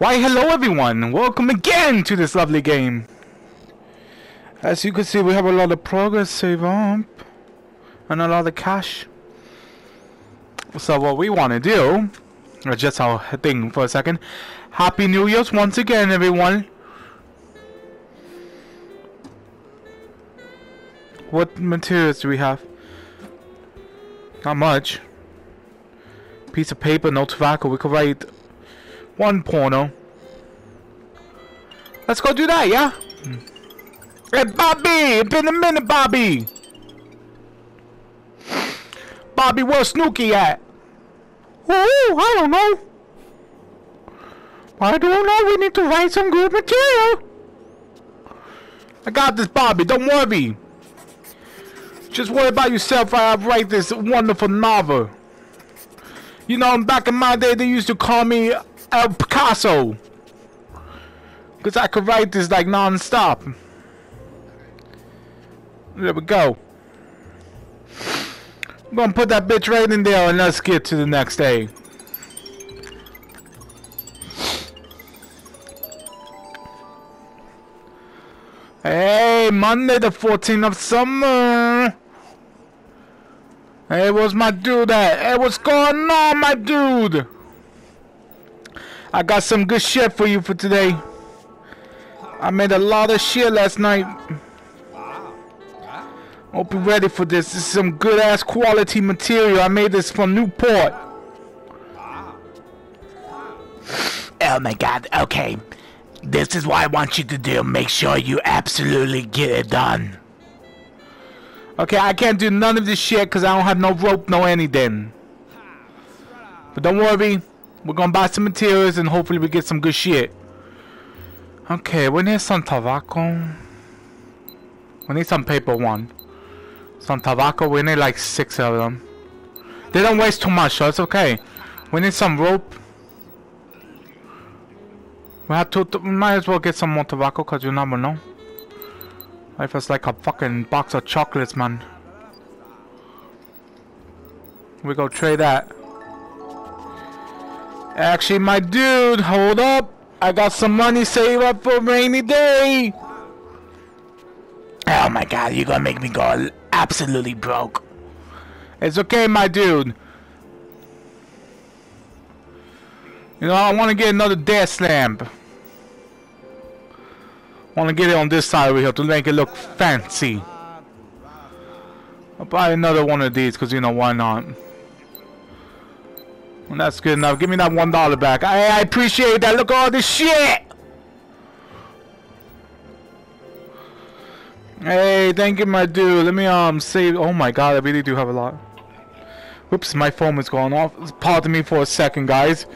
Why hello everyone, welcome again to this lovely game. As you can see we have a lot of progress save up and a lot of cash. So what we want to do, uh, just our thing for a second, Happy New Year's once again everyone. What materials do we have? Not much. Piece of paper, no tobacco, we could write one porno. Let's go do that, yeah? Mm. Hey, Bobby! It's been a minute, Bobby! Bobby, where's Snooky at? Oh, I don't know. I don't know. We need to write some good material. I got this, Bobby. Don't worry. Just worry about yourself while I write this wonderful novel. You know, back in my day, they used to call me El Picasso. Because I could write this like non-stop. There we go. I'm gonna put that bitch right in there and let's get to the next day. Hey, Monday the 14th of summer. Hey, what's my dude at? Hey, what's going on, my dude? I got some good shit for you for today. I made a lot of shit last night. Hope you're ready for this. This is some good ass quality material. I made this from Newport. Oh my god, okay. This is what I want you to do. Make sure you absolutely get it done. Okay, I can't do none of this shit because I don't have no rope, no anything. But don't worry. We're gonna buy some materials and hopefully we get some good shit. Okay, we need some tobacco. We need some paper one. Some tobacco, we need like six of them. They don't waste too much, so it's okay. We need some rope. We have to, we might as well get some more tobacco because you never know. Life is like a fucking box of chocolates, man. We go trade that. Actually, my dude, hold up. I got some money saved up for rainy day. Oh my god, you're gonna make me go absolutely broke. It's okay, my dude. You know, I want to get another desk lamp. want to get it on this side over here to make it look fancy. I'll buy another one of these because, you know, why not? That's good enough. Give me that one dollar back. I, I appreciate that. Look at all this shit. Hey, thank you, my dude. Let me um save. Oh my god, I really do have a lot. Whoops, my phone is going off. Pardon me for a second, guys.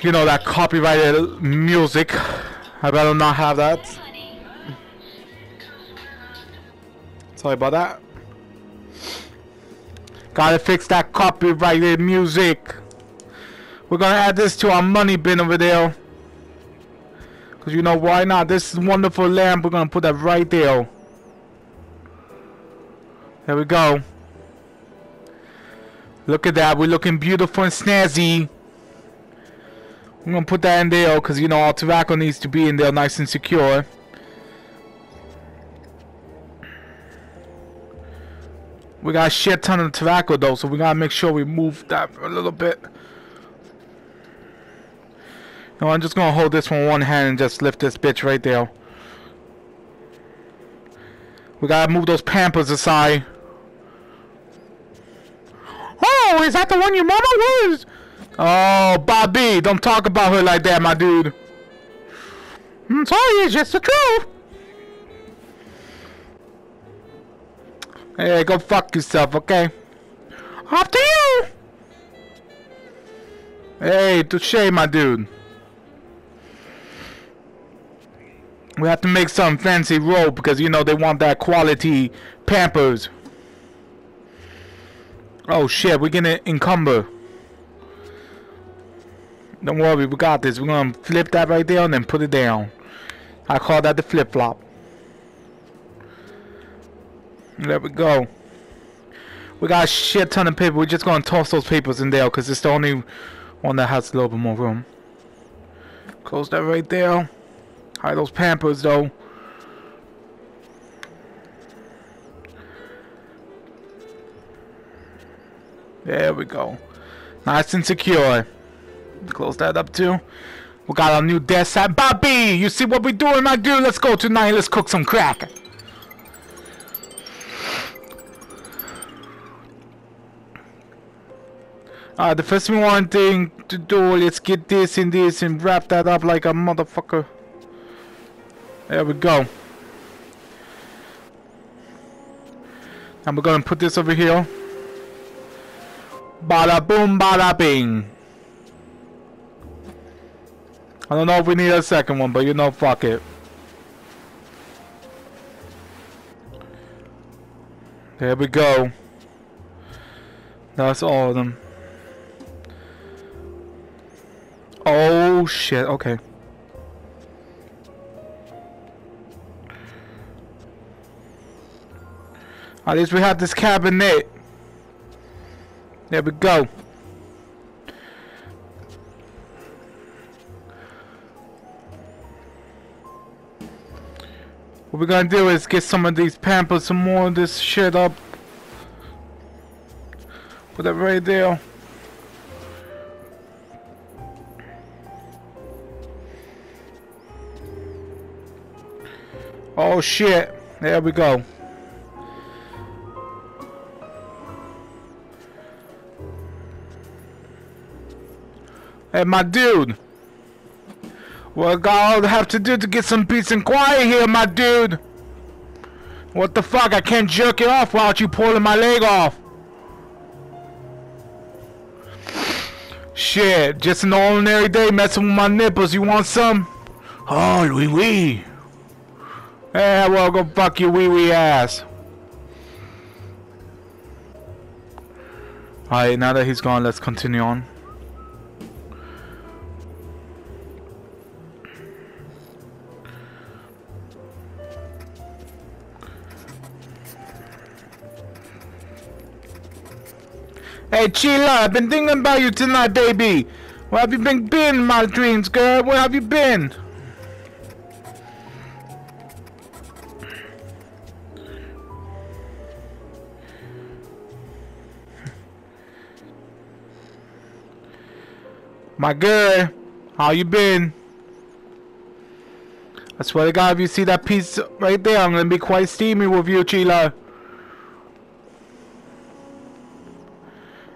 You know that copyrighted music. I better not have that. Sorry about that. Gotta fix that copyrighted music. We're gonna add this to our money bin over there. Cause you know why not? This is wonderful lamp, we're gonna put that right there. There we go. Look at that, we're looking beautiful and snazzy. I'm gonna put that in there because you know our tobacco needs to be in there nice and secure. We got a shit ton of tobacco though, so we gotta make sure we move that a little bit. No, I'm just gonna hold this one one hand and just lift this bitch right there. We gotta move those pampers aside. Oh, is that the one your mama was? Oh, Bobby, don't talk about her like that, my dude. I'm sorry, it's just the truth. Hey, go fuck yourself, okay? After you! Hey, touche, my dude. We have to make some fancy rope because, you know, they want that quality Pampers. Oh, shit, we're gonna encumber. Don't worry, we got this. We're gonna flip that right there and then put it down. I call that the flip flop. There we go. We got a shit ton of paper. We're just gonna toss those papers in there because it's the only one that has a little bit more room. Close that right there. Hide those pampers though. There we go. Nice and secure. Close that up too. We got our new desk side. Bobby, you see what we doing, my dude? Let's go tonight. Let's cook some crack. Uh, the first one thing to do, let's get this and this and wrap that up like a motherfucker. There we go. And we're gonna put this over here. Bada boom, bada bing. I don't know if we need a second one, but you know, fuck it. There we go. That's all of them. Oh shit, okay. At least we have this cabinet. There we go. What we're gonna do is get some of these pampers, some more of this shit up. Put that right there. Oh shit. There we go. Hey, my dude. What I'll have to do to get some peace and quiet here, my dude? What the fuck? I can't jerk it off without you pulling my leg off. Shit, just an ordinary day messing with my nipples. You want some? Oh, wee wee. Eh, well, go fuck your wee wee ass. Alright, now that he's gone, let's continue on. Hey, Sheila, I've been thinking about you tonight, baby. Where have you been been my dreams, girl? Where have you been? My girl, how you been? I swear to God, if you see that piece right there, I'm gonna be quite steamy with you, Chila.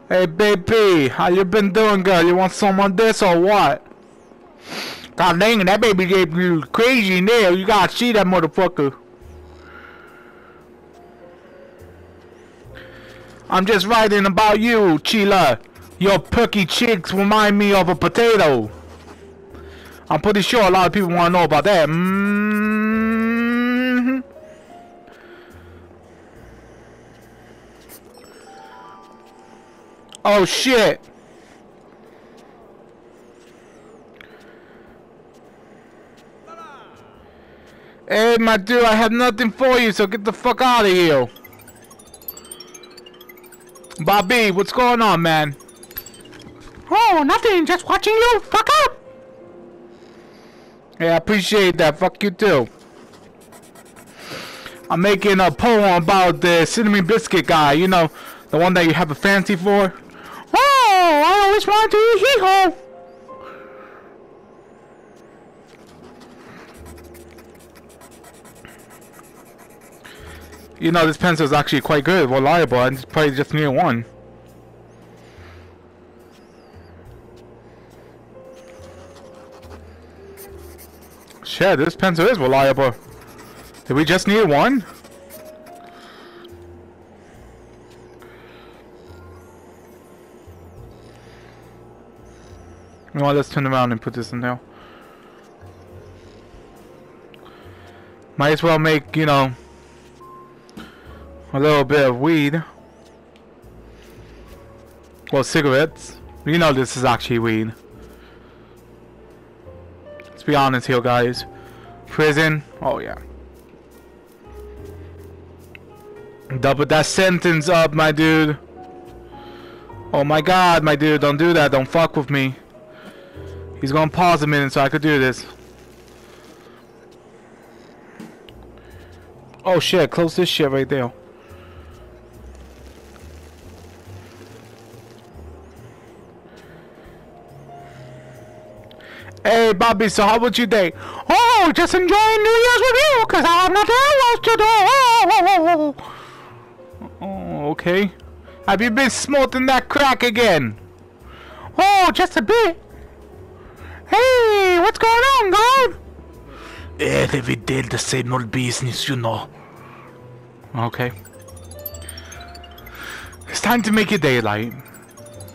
Hey, baby, how you been doing, girl? You want some of this or what? God dang it, that baby gave you crazy there. You gotta see that motherfucker. I'm just writing about you, Sheila. Your perky cheeks remind me of a potato. I'm pretty sure a lot of people want to know about that. Mm -hmm. Oh shit. Hey, my dude, I have nothing for you, so get the fuck out of here. Bobby, what's going on, man? Oh, nothing. Just watching you. Fuck up. Yeah, I appreciate that. Fuck you too. I'm making a poem about the cinnamon biscuit guy. You know, the one that you have a fancy for. Oh, I always wanted to eat hee-ho. You know, this pencil is actually quite good, reliable, and probably just need one. Shit, this pencil is reliable. Did we just need one? Know let's turn around and put this in there. Might as well make, you know, a little bit of weed. Well, cigarettes. You know this is actually weed. Let's be honest here, guys. Prison. Oh, yeah. Double that sentence up, my dude. Oh my god, my dude, don't do that. Don't fuck with me. He's gonna pause a minute so I could do this. Oh shit, close this shit right there. Hey Bobby, so how was your day? Oh, just enjoying New Year's with you, cause I have nothing else to do. Oh, okay. Have you been smoking that crack again? Oh, just a bit. Hey, what's going on, God? Every day the same old business, you know. Okay. It's time to make it daylight.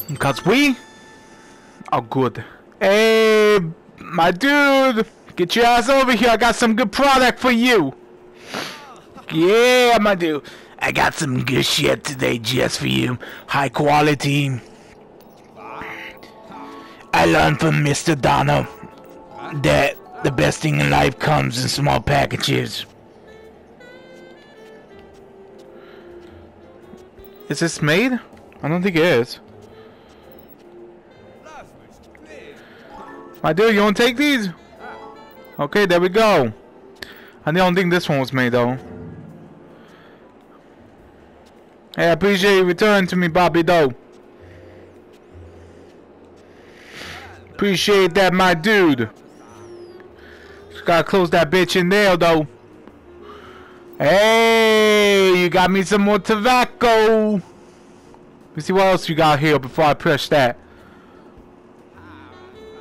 Because we are good. Hey, my dude, get your ass over here. I got some good product for you. Yeah, my dude. I got some good shit today just for you. High quality. I learned from Mr. Donna that the best thing in life comes in small packages. Is this made? I don't think it is. My dude, you want to take these? Okay, there we go. I don't think this one was made though. Hey, I appreciate you returning to me, Bobby though. Appreciate that, my dude. Just gotta close that bitch in there though. Hey, you got me some more tobacco. Let me see what else you got here before I press that.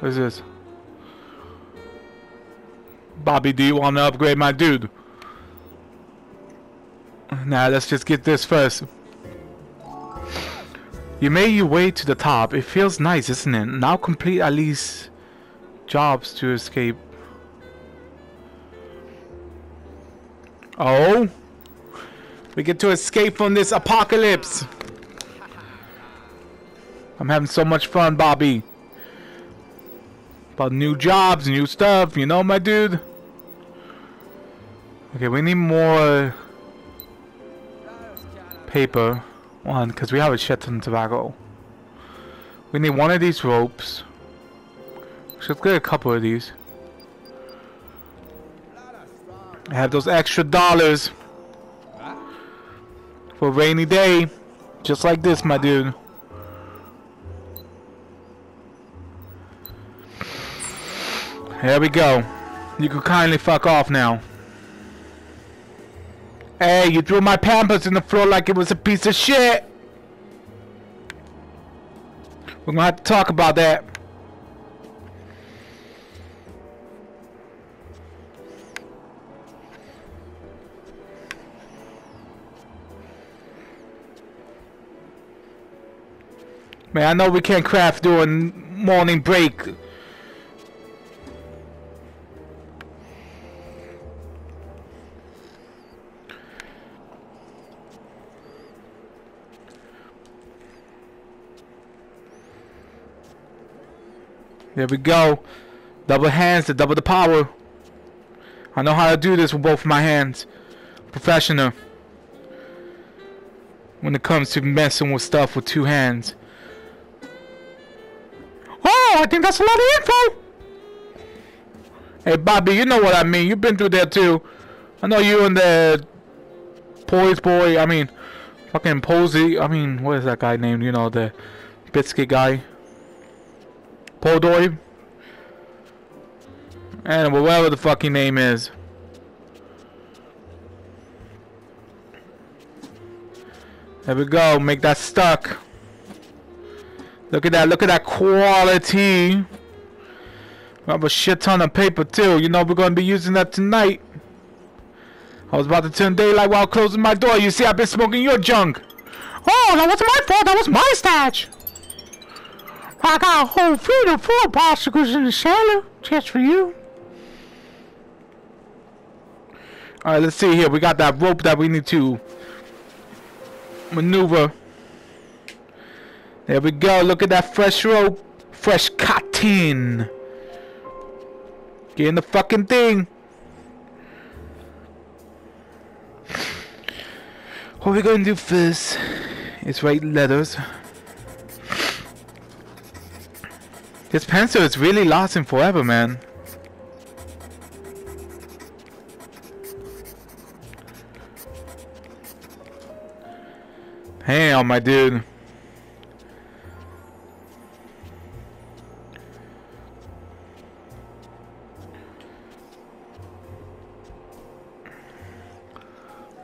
What is this? Bobby, do you want to upgrade my dude? Nah, let's just get this first. You made your way to the top. It feels nice, isn't it? Now complete at least jobs to escape. Oh? We get to escape from this apocalypse. I'm having so much fun, Bobby. About new jobs, new stuff, you know, my dude? Okay, we need more paper. One, because we have a shit ton of tobacco. We need one of these ropes. So let's get a couple of these. I have those extra dollars for rainy day. Just like this, my dude. There we go. You can kindly fuck off now. Hey, you threw my pampers in the floor like it was a piece of shit. We're gonna have to talk about that. Man, I know we can't craft during morning break. There we go. Double hands to double the power. I know how to do this with both my hands. Professional. When it comes to messing with stuff with two hands. Oh, I think that's a lot of info. Hey Bobby, you know what I mean. You've been through there too. I know you and the Poise boy, I mean fucking Posey, I mean what is that guy named, you know, the biscuit guy. Podoy. And whatever the fucking name is. There we go. Make that stuck. Look at that. Look at that quality. We have a shit ton of paper too. You know we're going to be using that tonight. I was about to turn daylight while closing my door. You see I've been smoking your junk. Oh, that wasn't my fault. That was my stash. I got a whole fleet of four bicycles in the cellar just for you. Alright, let's see here. We got that rope that we need to maneuver. There we go. Look at that fresh rope. Fresh cotton. Get in the fucking thing. What going to do first is write letters. This pencil is really lasting forever, man. Damn, my dude.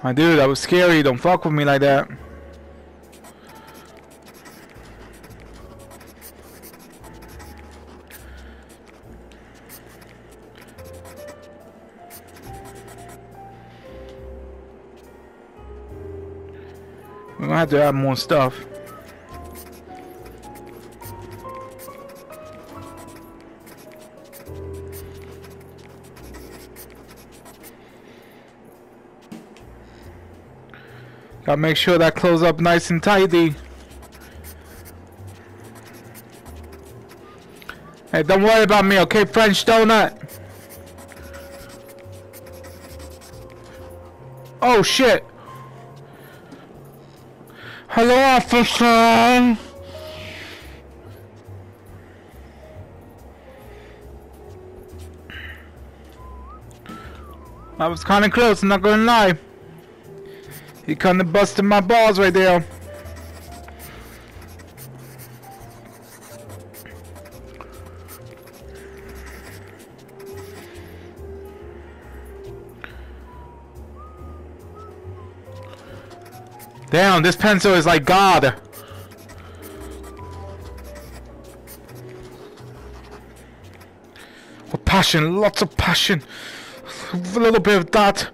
My dude, that was scary. Don't fuck with me like that. Have to add more stuff. Gotta make sure that close up nice and tidy. Hey, don't worry about me, okay, French donut? Oh shit! Hello, officer! I was kinda close, I'm not gonna lie. He kinda busted my balls right there. Damn, this pencil is like God. With passion, lots of passion. A little bit of that.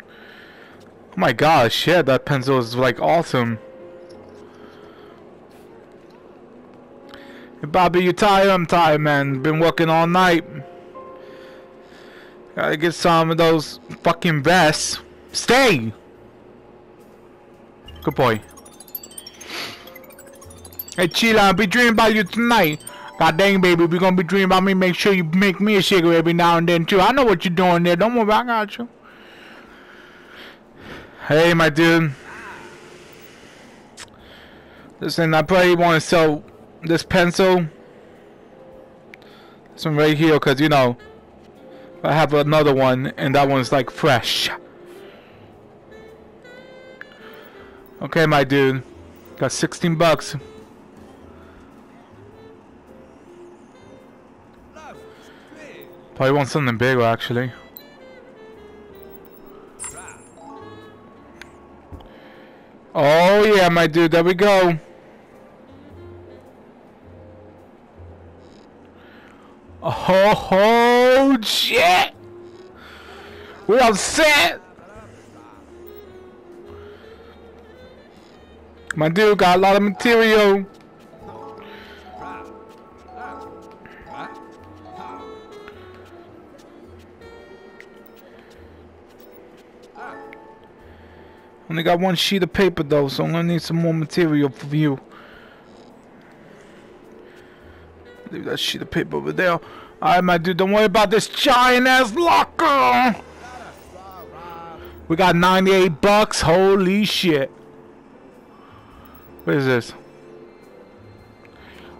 Oh my gosh, shit, that pencil is like awesome. Hey, Bobby, you tired? I'm tired, man. Been working all night. Gotta get some of those fucking vests. Stay! Good boy. Hey, Chila, I'll be dreaming about you tonight. God dang, baby, we gonna be dreaming about me. Make sure you make me a cigarette every now and then, too. I know what you're doing there. Don't worry, I got you. Hey, my dude. Listen, I probably want to sell this pencil. This one right here, because, you know, I have another one, and that one's, like, fresh. Okay, my dude. Got 16 bucks. Probably want something bigger, actually. Oh yeah, my dude, there we go. Oh, shit! We all My dude got a lot of material. Only got one sheet of paper though, so I'm gonna need some more material for you. Leave that sheet of paper over there. Alright, my dude, don't worry about this giant ass locker. We got 98 bucks. Holy shit. What is this?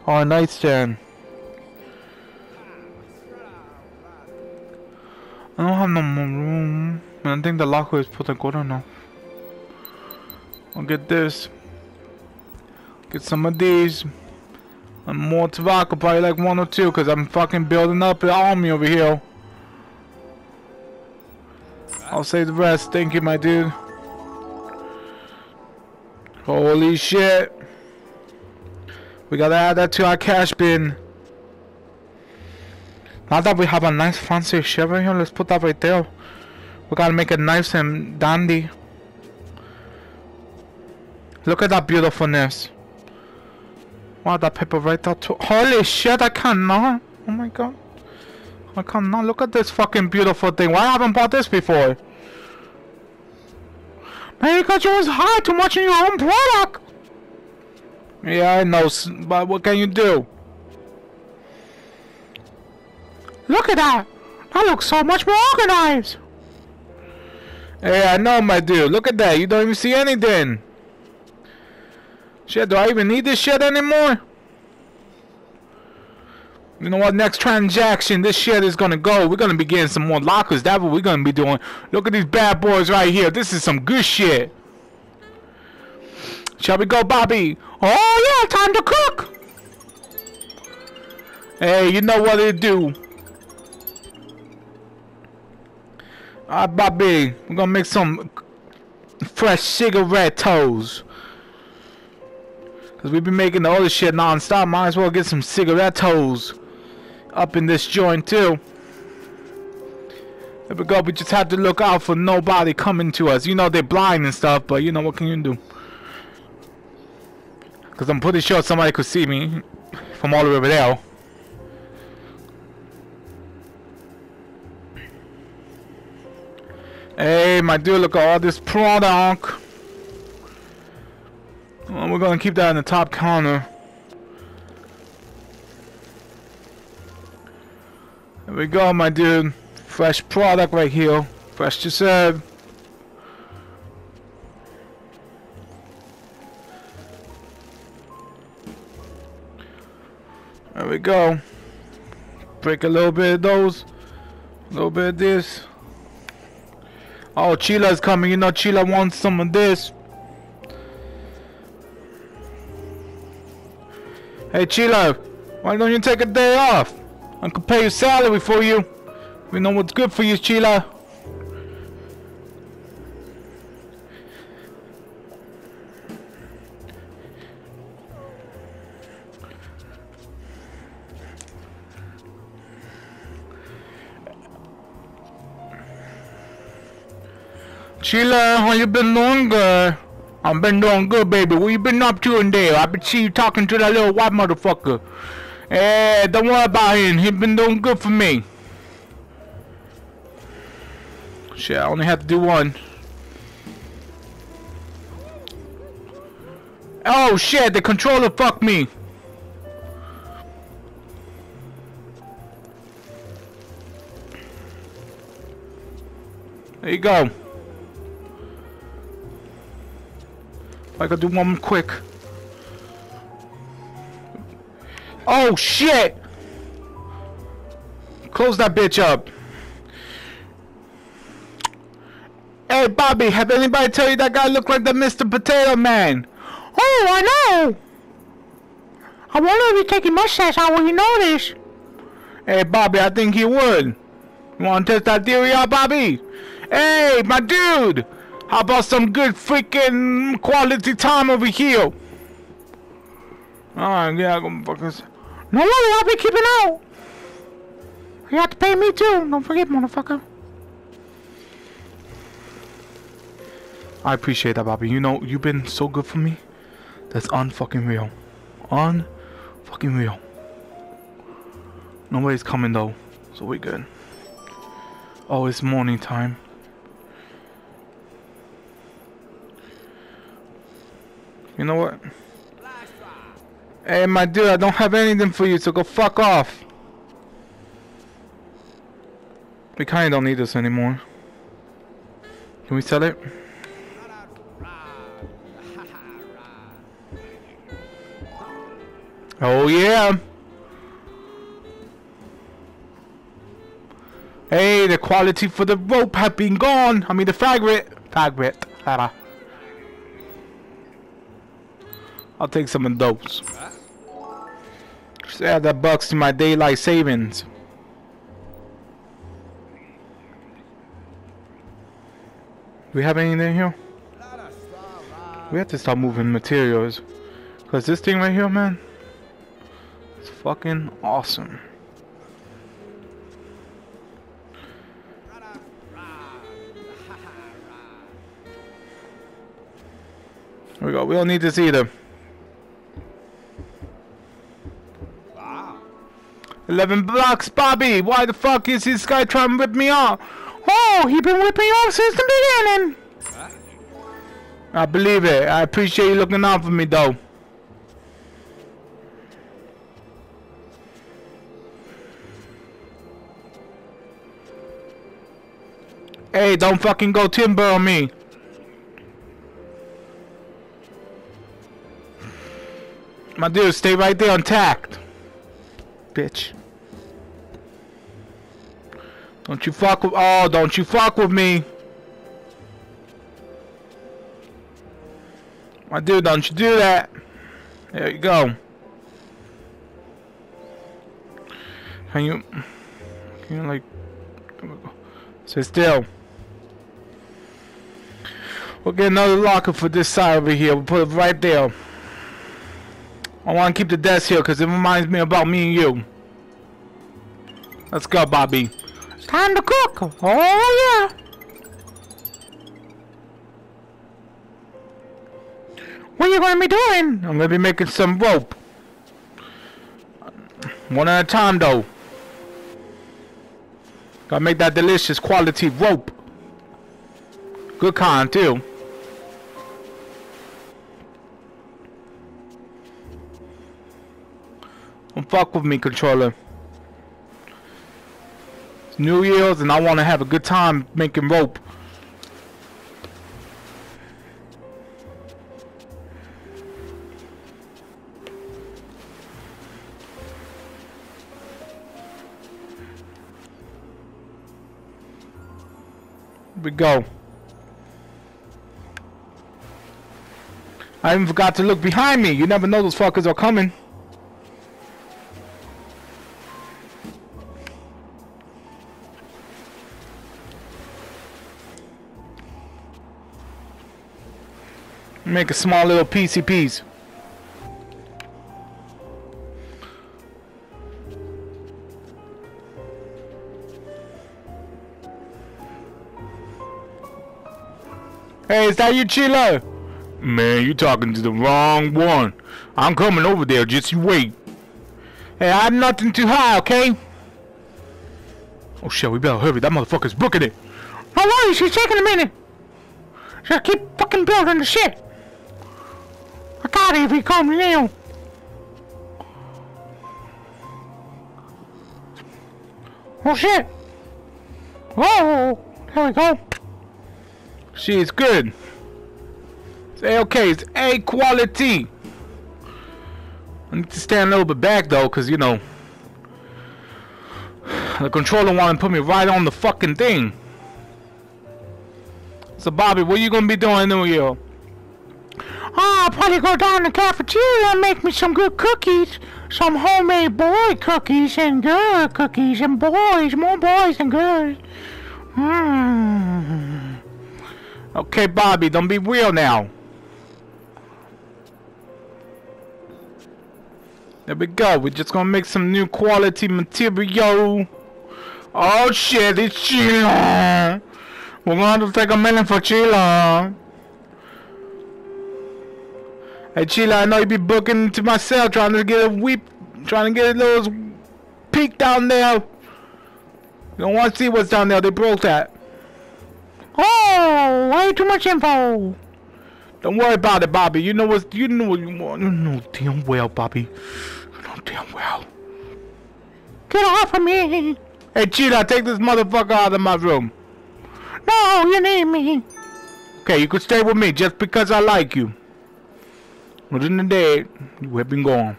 Oh, a nightstand. I don't have no more room. I think the locker is put good enough. I'll get this. Get some of these. And more tobacco, probably like one or two, because I'm fucking building up an army over here. I'll save the rest. Thank you, my dude. Holy shit. We gotta add that to our cash bin. Now that we have a nice fancy right here, let's put that right there. We gotta make it nice and dandy. Look at that beautifulness. Wow, that paper right there too. Holy shit, I cannot. Oh my god. I cannot. Look at this fucking beautiful thing. Why I haven't bought this before? You was high too much in your own product. Yeah, I know, but what can you do? Look at that. That looks so much more organized. Hey, I know, my dude. Look at that. You don't even see anything. Shit, do I even need this shit anymore? You know what? Next transaction, this shit is gonna go. We're gonna be getting some more lockers. That's what we're gonna be doing. Look at these bad boys right here. This is some good shit. Shall we go, Bobby? Oh yeah, time to cook. Hey, you know what it do. Ah, Bobby, we're gonna make some fresh cigarette toes. Cause we've been making the other shit non-stop. Might as well get some cigarette toes up in this joint too. There we go. We just have to look out for nobody coming to us. You know they're blind and stuff, but you know what can you do? Cause I'm pretty sure somebody could see me from all the way over there. Hey, my dude, look at all this product. Well, we're gonna keep that in the top counter. There we go, my dude. Fresh product right here. Fresh to serve. There we go. Break a little bit of those. A little bit of this. Oh, Chila's coming. You know, Chila wants some of this. Hey, Chila, why don't you take a day off? I can pay your salary for you. We know what's good for you, Chila. Sheila, how you been good? I've been doing good, baby. What you been up to in there? I been see you talking to that little white motherfucker. Eh, don't worry about him. He's been doing good for me. Shit, I only have to do one. Oh shit, the controller fucked me. There you go. I gotta do one quick. Oh shit! Close that bitch up. Hey Bobby, have anybody tell you that guy looked like the Mr. Potato Man? Oh, I know. I wonder if he taking mustache out when you notice. Hey Bobby, I think he would. You wanna test that theory out, Bobby? Hey, my dude! How about some good freaking quality time over here? Alright, yeah, I'm fucking. No worry, I'll be keeping out. You have to pay me too. Don't forget, motherfucker. I appreciate that, Bobby. You know, you've been so good for me. That's unfucking real. Unfucking real. Nobody's coming though, so we good. Oh, it's morning time. You know what? Hey, my dude, I don't have anything for you, so go fuck off. We kinda don't need this anymore. Can we sell it? Oh yeah. Hey, the quality for the rope have been gone. I mean the faggot. Faggot. Faggot. I'll take some of those. Just add that bucks to my daylight savings. We have anything here? We have to start moving materials. Cause this thing right here, man, it's fucking awesome. Here we go. We don't need this either. Eleven blocks, Bobby. Why the fuck is this guy trying to rip me off? Oh, he been whipping you off since the beginning. I believe it. I appreciate you looking out for me, though. Hey, don't fucking go timber on me. My dude, stay right there intact bitch. Don't you fuck with- Oh, don't you fuck with me! My dude, don't you do that! There you go. Can you... Can you, like... Sit still. We'll get another locker for this side over here. We'll put it right there. I want to keep the desk here because it reminds me about me and you. Let's go, Bobby. It's Time to cook. Oh, yeah. What are you going to be doing? I'm going to be making some rope. One at a time, though. Gotta make that delicious quality rope. Good kind, too. Don't fuck with me, controller. It's New Year's and I want to have a good time making rope. We go. I even forgot to look behind me. You never know those fuckers are coming. Make a small little PCPs. Hey, is that you, Chilo? Man, you talking to the wrong one. I'm coming over there, just you wait. Hey, I'm nothing too high, okay? Oh shit, we better hurry. That motherfucker's booking it. No worries, she's taking a minute. Just keep fucking building the shit. He comes now. Oh shit. Oh, there we go. She is good. It's A-okay. It's A quality. I need to stand a little bit back though, cause you know the controller wanted to put me right on the fucking thing. So Bobby, what are you gonna be doing New Year? Ah, oh, I'll probably go down to the cafeteria and make me some good cookies. Some homemade boy cookies and girl cookies and boys, more boys than girls. Mmm. Okay, Bobby, don't be real now. There we go. We're just gonna make some new quality material. Oh shit, it's Sheila. We're gonna have to take a minute for Sheila. Hey Sheila, I know you be booking to myself, trying to get a weep, trying to get a little peek down there. You don't want to see what's down there. They broke that. Oh, way too much info. Don't worry about it, Bobby. You know what you know what you want. You know damn well, Bobby. You know damn well. Get off of me. Hey, Cheetah, take this motherfucker out of my room. No, you need me. Okay, you could stay with me just because I like you. But in the day, you have been gone.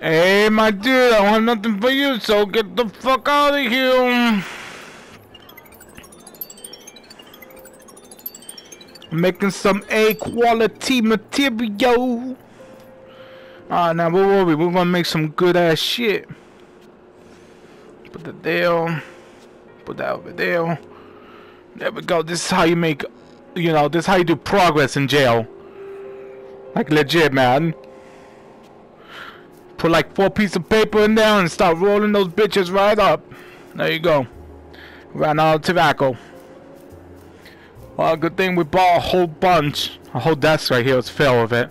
Hey, my dude, I don't nothing for you, so get the fuck out of here. making some A quality material. Alright, now what were we? We're gonna make some good ass shit. Put that there. Put that over there. There we go. This is how you make, you know, this is how you do progress in jail. Like legit, man. Put like four pieces of paper in there and start rolling those bitches right up. There you go. Ran out of tobacco. Well, good thing we bought a whole bunch. A whole desk right here is filled with it.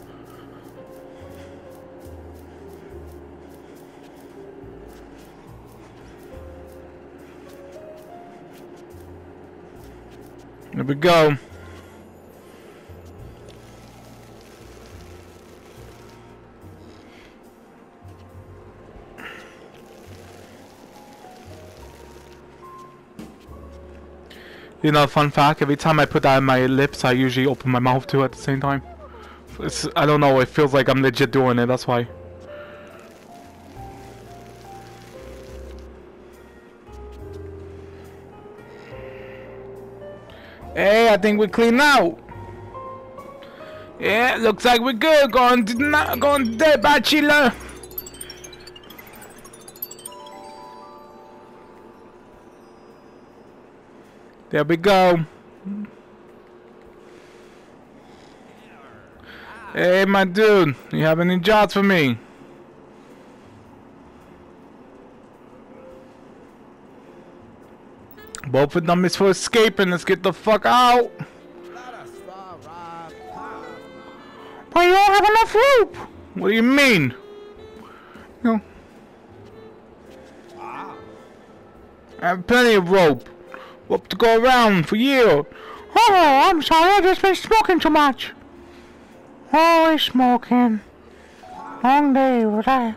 There we go. You know, fun fact, every time I put that in my lips, I usually open my mouth too at the same time. It's, I don't know, it feels like I'm legit doing it, that's why. Hey, I think we're clean now. Yeah, looks like we're good. Going to, going to bachelor. There we go. Hey, my dude, you have any jobs for me? Both of them is for escaping. Let's get the fuck out. But you don't have enough rope. What do you mean? Know, I have plenty of rope. To go around for you. Oh, I'm sorry. I've just been smoking too much. Always smoking. Long day for that.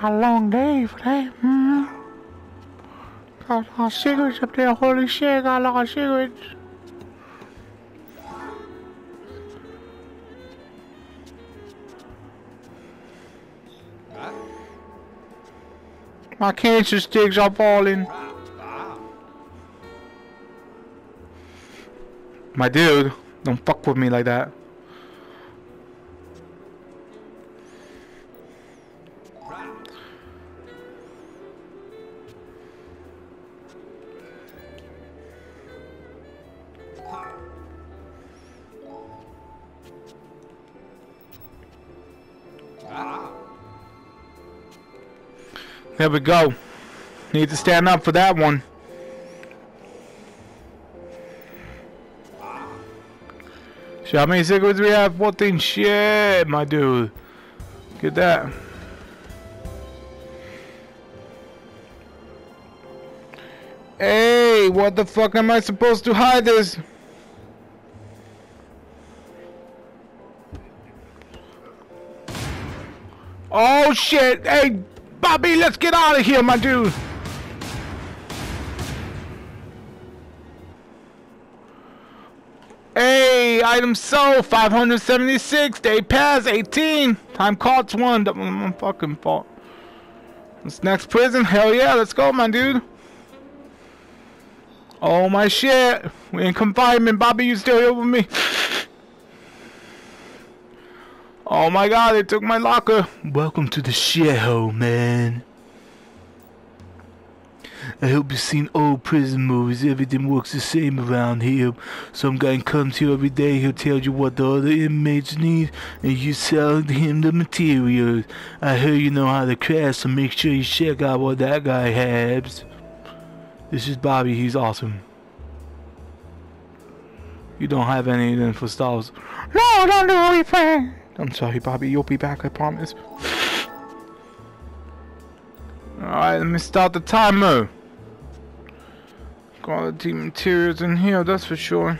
Got a long day for that. hmm Got a lot of cigarettes up there. Holy shit, got a lot of cigarettes. My cancer sticks are falling. My dude, don't fuck with me like that. There we go. Need to stand up for that one. How many cigarettes we have? 14 shit, my dude. Get that. Hey, what the fuck am I supposed to hide this? Oh shit! Hey, Bobby, let's get out of here, my dude. Hey, item sold 576. Day pass 18. Time caught one. That was my fucking fault. This next prison, hell yeah, let's go, my dude. Oh my shit. We in confinement. Bobby, you still here with me? Oh my god, they took my locker. Welcome to the shithole, man. I hope you've seen old prison movies. Everything works the same around here. Some guy comes here every day. He'll tell you what the other inmates need, and you sell him the materials. I heard you know how to craft, so make sure you check out what that guy has. This is Bobby. He's awesome. You don't have anything for stalls. No, don't do anything. I'm sorry, Bobby. You'll be back, I promise. Alright, let me start the timer. Quality materials in here, that's for sure.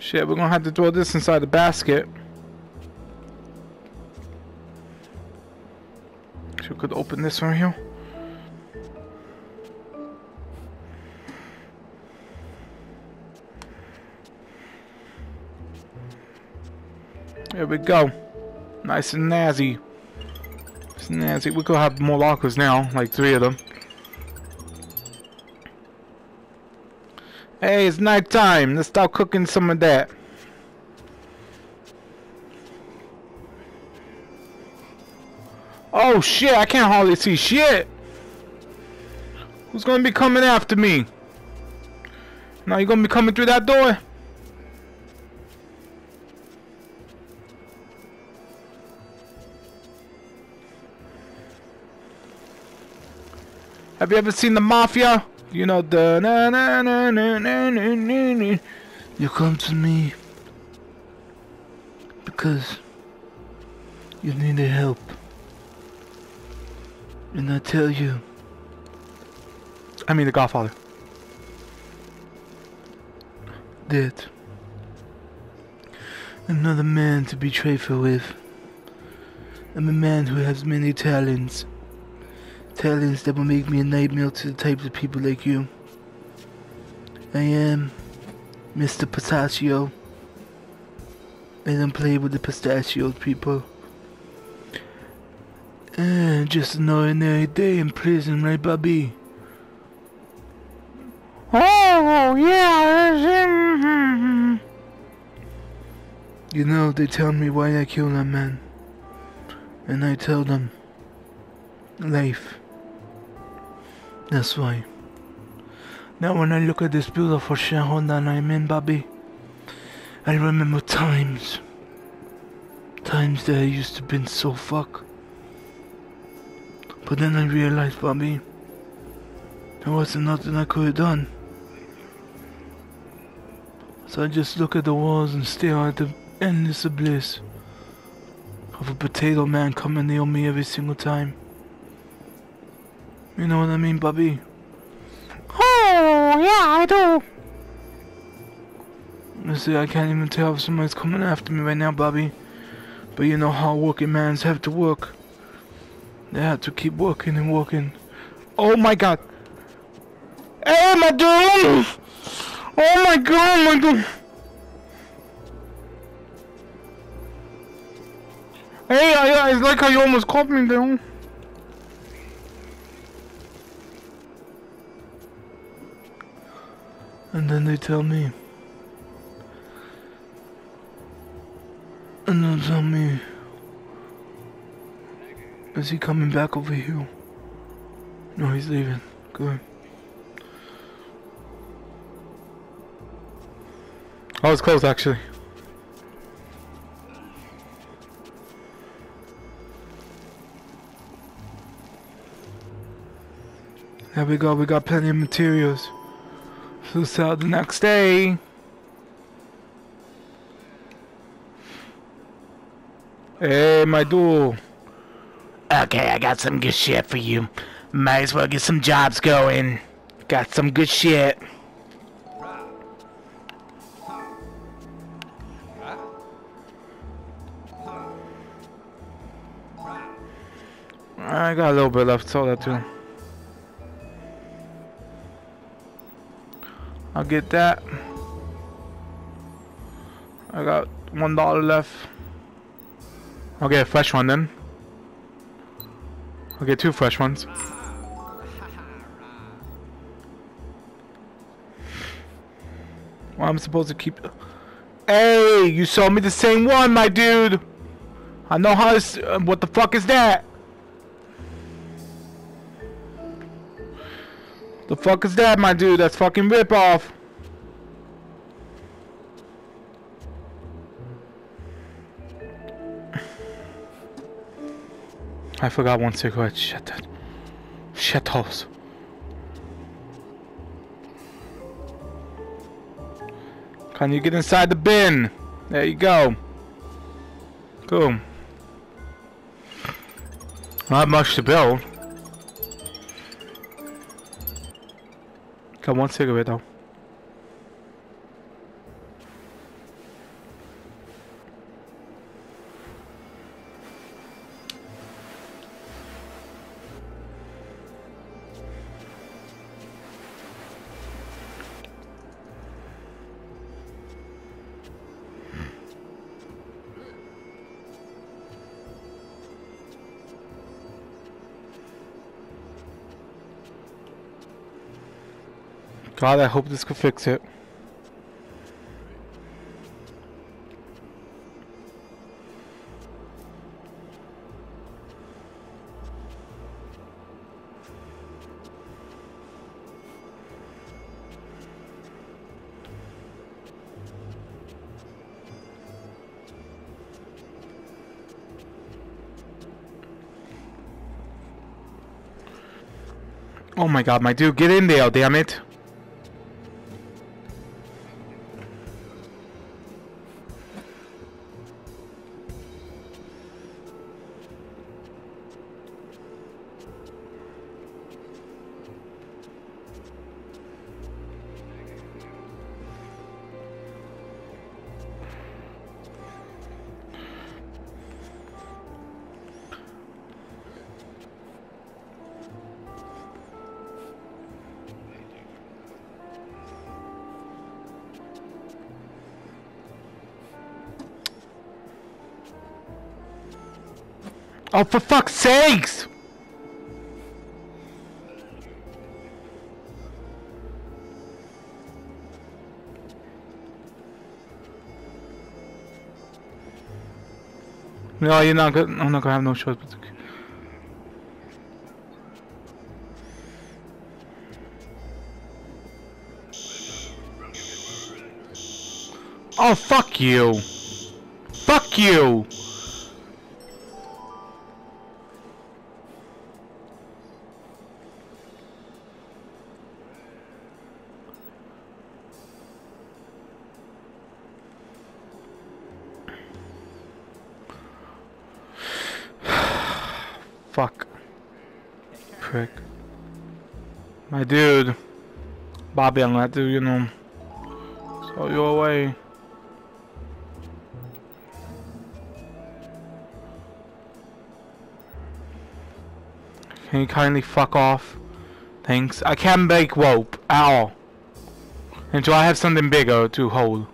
Shit, we're gonna have to throw this inside the basket. So we could open this one here. There we go. Nice and snazzy. Snazzy. We could have more lockers now, like three of them. Hey, it's night time. Let's start cooking some of that. Oh shit, I can't hardly see shit. Who's gonna be coming after me? Now you gonna be coming through that door? Have you ever seen the Mafia? You know the na na na na na na na na. You come to me because you needed help, and I tell you. I mean the Godfather. That another man to be trifled with. I'm a man who has many talents talents that will make me a nightmare to the types of people like you. I am Mr. Pistachio. I don't play with the pistachios, people. Uh, just an ordinary day in prison, right, Bobby? Oh, yeah. You know, they tell me why I killed that man. And I tell them, life. That's why. Now when I look at this beautiful shell that I'm in, Bobby, I remember times. Times that I used to been so fuck. But then I realized, Bobby, there wasn't nothing I could have done. So I just look at the walls and stare at the endless bliss of a potato man coming near me every single time. You know what I mean, Bobby? Oh, yeah, I do. You see, I can't even tell if somebody's coming after me right now, Bobby. But you know how working mans have to work. They have to keep working and working. Oh my god! Hey, my dude! Oh my god, my god! Hey, I, it's like how you almost caught me there. And then they tell me. And they'll tell me. Is he coming back over here? No, he's leaving. Good. Oh, I was close actually. There we go, we got plenty of materials. So sell the next day. Hey, my dude. Okay, I got some good shit for you. Might as well get some jobs going. Got some good shit. I got a little bit left, saw that too. I'll get that. I got one dollar left. I'll get a fresh one then. I'll get two fresh ones. Well, I'm supposed to keep. Hey, you sold me the same one, my dude. I know how this. Uh, what the fuck is that? The fuck is that, my dude? That's fucking rip off. I forgot one cigarette. Shut that. Shut holes. Can you get inside the bin? There you go. Cool. Not much to build. Got one cigarette though. God, I hope this could fix it. Oh my god, my dude, get in there, damn it. Oh, for fuck's sakes! No, you're not good. I'm not gonna have no choice but. Oh, fuck you! Fuck you! My dude. Bobby, I'm gonna have you know, throw you away. Can you kindly fuck off? Thanks. I can't make rope all. Until I have something bigger to hold.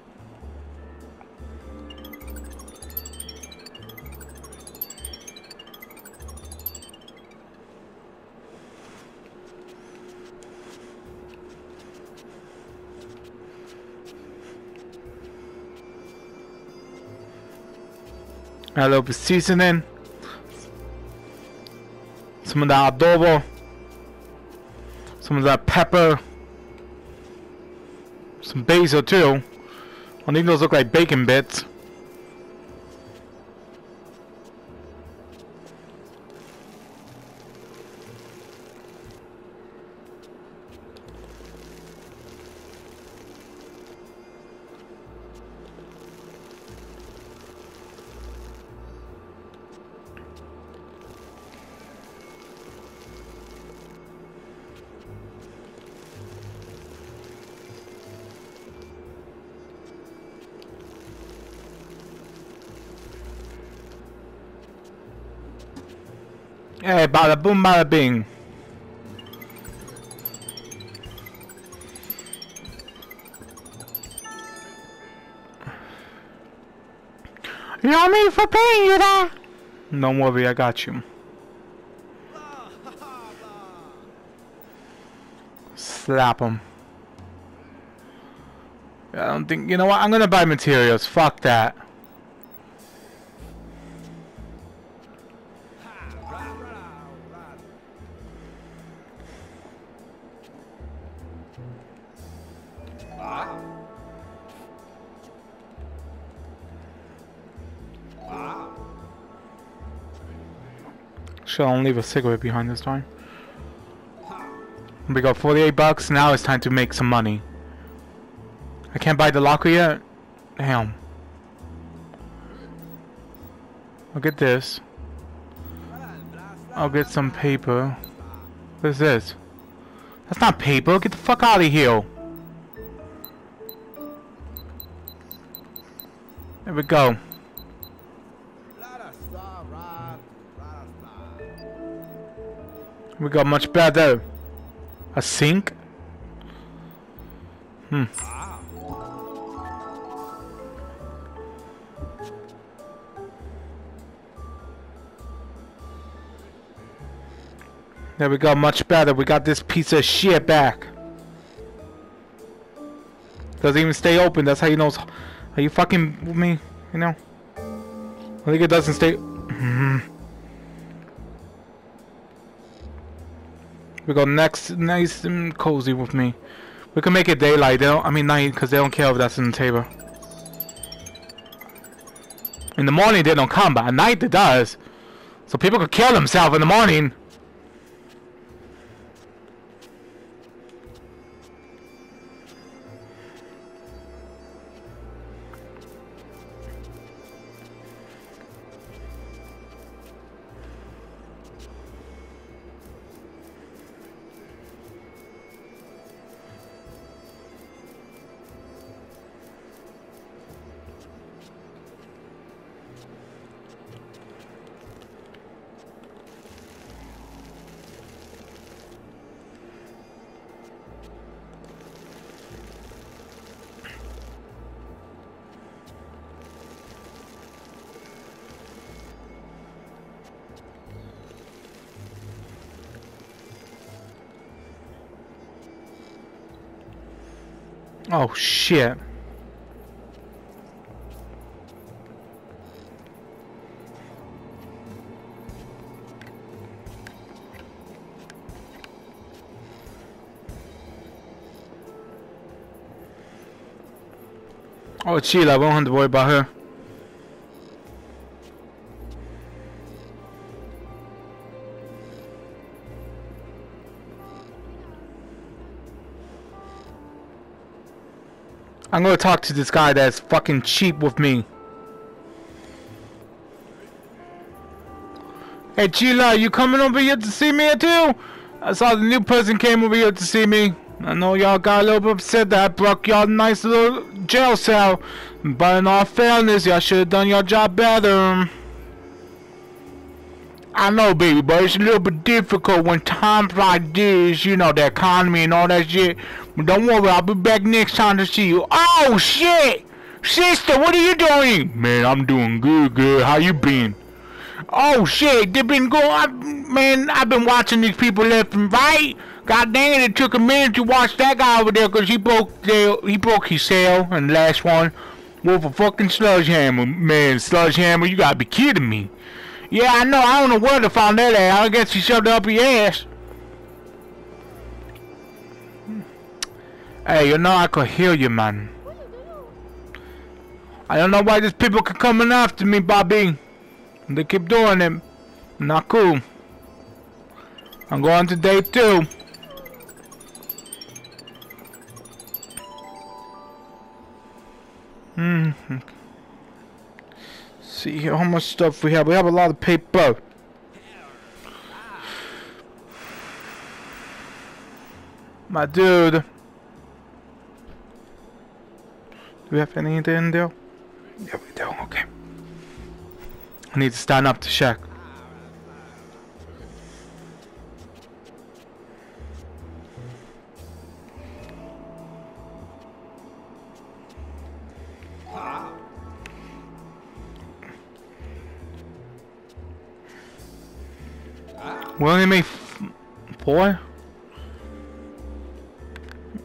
A little bit seasoning. Some of that adobo. Some of that pepper. Some basil too. I think those look like bacon bits. Bada boom, bada bing. You want me for paying you that? Don't worry, I got you. Slap him. I don't think. You know what? I'm gonna buy materials. Fuck that. Only leave a cigarette behind this time. We got 48 bucks. Now it's time to make some money. I can't buy the locker yet. Damn. I'll get this. I'll get some paper. What is this? That's not paper. Get the fuck out of here. There we go. We got much better. A sink? Hmm. There we go, much better. We got this piece of shit back. Doesn't even stay open. That's how you know. Are you fucking with me? You know? I think it doesn't stay. We go next, nice and cozy with me. We can make it daylight. They don't. I mean night, because they don't care if that's in the table. In the morning they don't come, but at night it does. So people could kill themselves in the morning. Oh shit. Oh, chill, I won't have to worry about her. I'm gonna talk to this guy that's fucking cheap with me. Hey Sheila, you coming over here to see me too? I saw the new person came over here to see me. I know y'all got a little bit upset that I broke y'all nice little jail cell. But in all fairness, y'all should have done your job better. I know, baby, but it's a little bit difficult when times like this, you know, the economy and all that shit. But don't worry, I'll be back next time to see you. Oh, shit! Sister, what are you doing? Man, I'm doing good, good. How you been? Oh, shit, they've been going... I, man, I've been watching these people left and right. God dang it, it took a minute to watch that guy over there because he broke the, he broke his cell and the last one with a fucking sledgehammer. Man, sledgehammer, you gotta be kidding me. Yeah, I know, I don't know where to find that at. I guess he shoved it up your ass. Hey, you know I could hear you, man. I don't know why these people keep coming after me, Bobby. They keep doing it. Not cool. I'm going to day two. Hmm. See here how much stuff we have. We have a lot of paper. My dude. Do we have anything in there? Yeah, we do. Okay. I need to stand up to check. We only made four?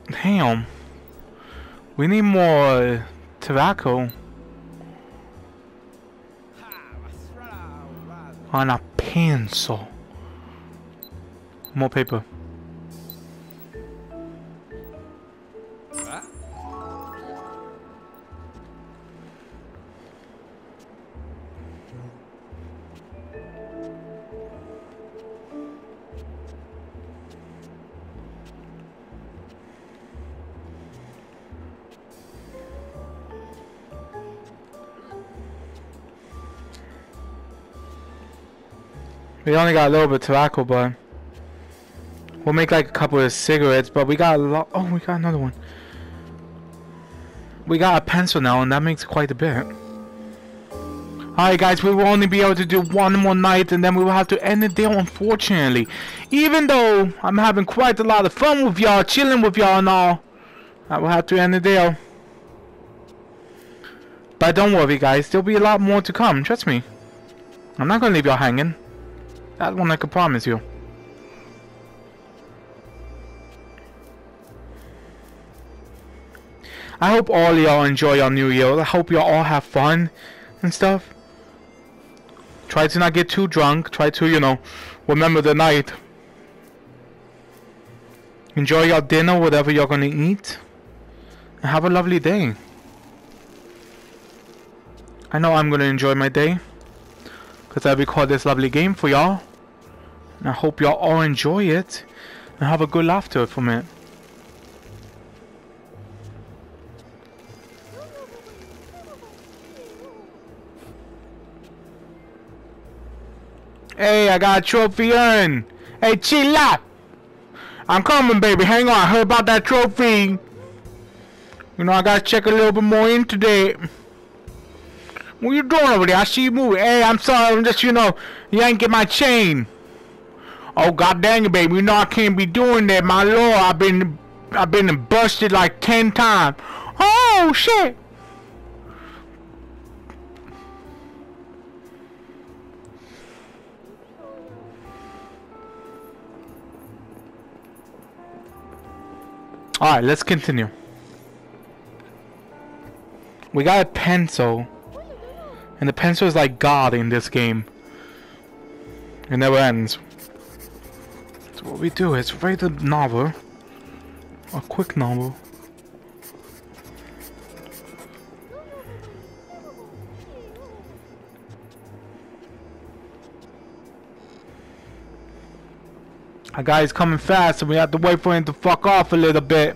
Damn. We need more uh, tobacco. On a pencil. More paper. We only got a little bit of tobacco, but we'll make like a couple of cigarettes. But we got a lot. Oh, we got another one. We got a pencil now, and that makes quite a bit. Alright guys, we will only be able to do one more night and then we will have to end the deal unfortunately. Even though I'm having quite a lot of fun with y'all, chilling with y'all and all, I will have to end the deal. But don't worry guys, there'll be a lot more to come, trust me. I'm not gonna leave y'all hanging. That one I can promise you. I hope all y'all enjoy your new year. I hope y'all all have fun and stuff. Try to not get too drunk. Try to, you know, remember the night. Enjoy your dinner, whatever you're gonna eat. And have a lovely day. I know I'm gonna enjoy my day. Because I record this lovely game for y'all. And I hope y'all all enjoy it. And have a good laughter from it. Hey, I got a trophy in. Hey, chill out. I'm coming, baby. Hang on. I heard about that trophy. You know, I gotta check a little bit more in that. What you doing over there? I see you moving. Hey, I'm sorry. I'm just, you know, you ain't get my chain. Oh, god dang it, baby. You know I can't be doing that. My lord, I've been, I've been busted like ten times. Oh, shit. Alright, let's continue. We got a pencil. And the pencil is like God in this game. It never ends. So what we do is write a novel. A quick novel. A guy is coming fast and so we have to wait for him to fuck off a little bit.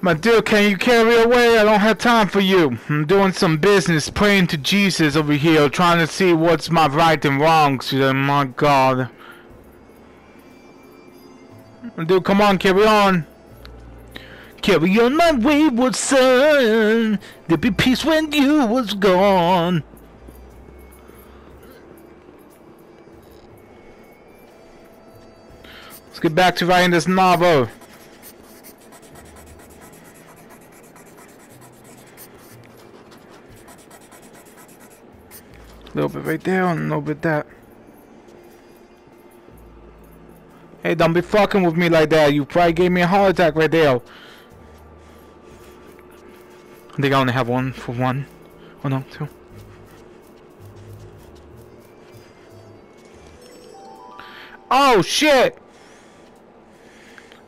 My dear, can you carry away? I don't have time for you. I'm doing some business, praying to Jesus over here, trying to see what's my right and wrongs. Oh my God. Dude, come on, carry on. Carry on my wayward son. There'd be peace when you was gone. Let's get back to writing this novel. Little bit right there and a little bit that. Hey, don't be fucking with me like that. You probably gave me a heart attack right there. I think I only have one for one. Oh no, two. Oh shit!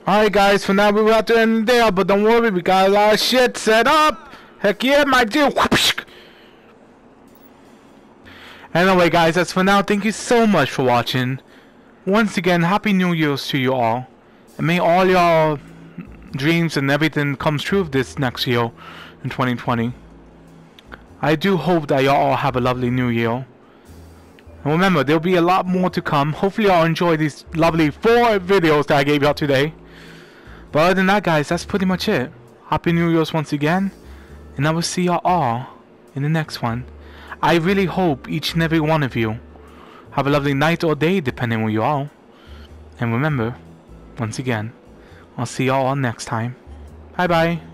Alright guys, for now we're out to end there, but don't worry, we got a lot of shit set up! Heck yeah, my dear! Anyway guys, that's for now. Thank you so much for watching. Once again, Happy New Year's to you all. And may all your dreams and everything come true this next year in 2020. I do hope that you all have a lovely new year. And remember, there'll be a lot more to come. Hopefully y'all enjoy these lovely four videos that I gave y'all today. But other than that guys, that's pretty much it. Happy New Year's once again. And I will see y'all all in the next one. I really hope each and every one of you have a lovely night or day depending where you are. And remember, once again, I'll see y'all next time. Bye bye.